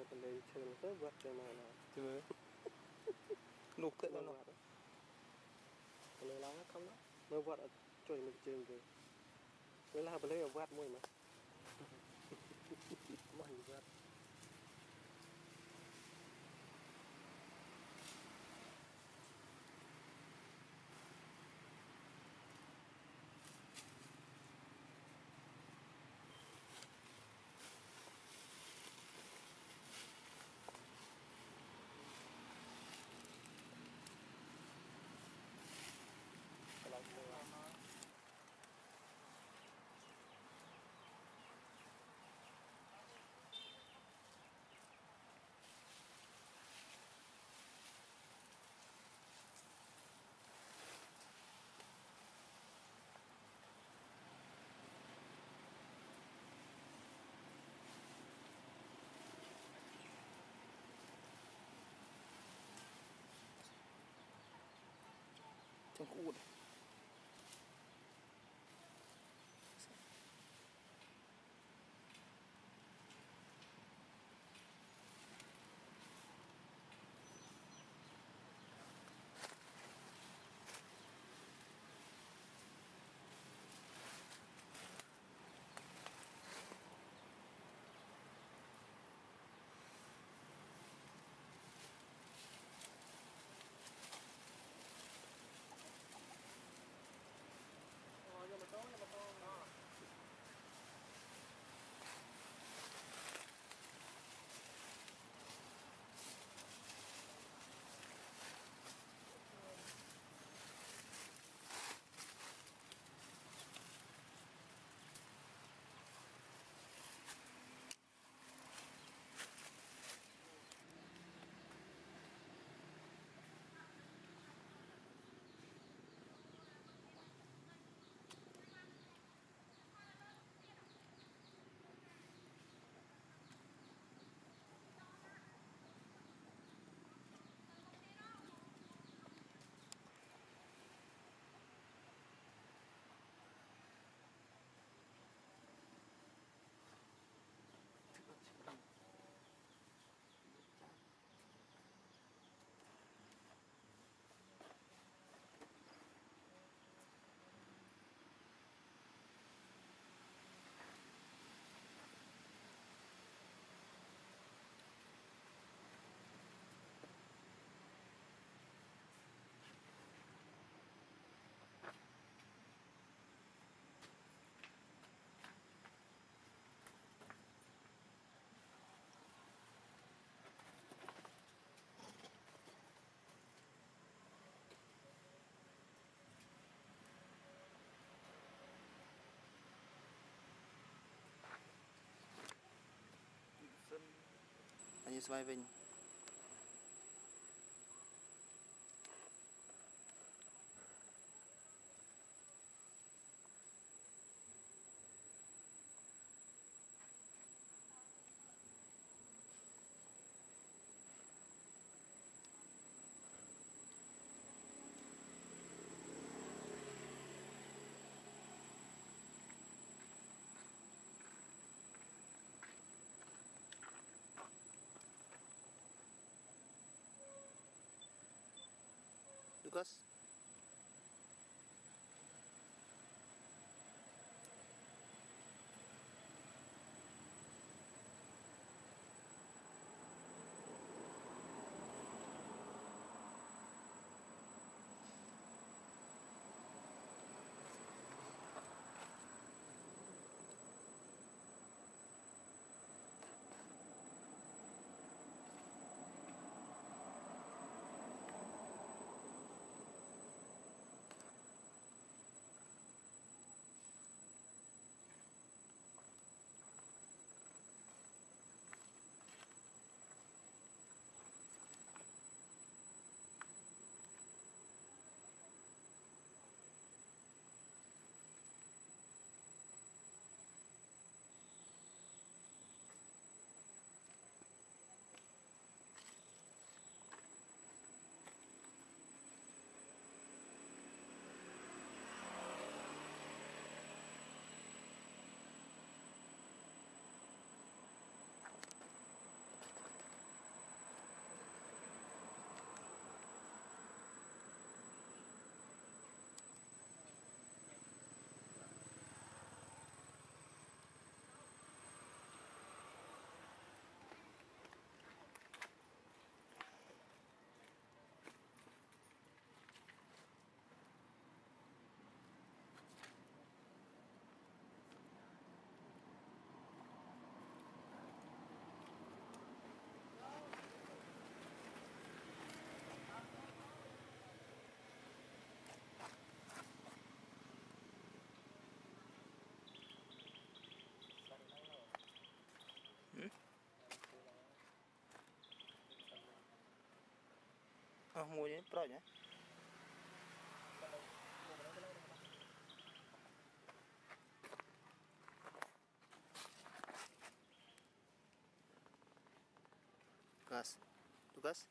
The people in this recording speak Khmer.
វាទៅលេងឈើទៅវត្តទៅមកណាជួយមើលនោះទឹកដល់នោះវត្តទៅលើឡើងខំណាមើលវត្តអត់ជួយនឹងជើងគេពេលឡាបលេវត្តមួយមកមកវត្ត 挺酷的 ស្វ័យវិញ chicos. Ah, ngunya pro nya. Gas. Tugas.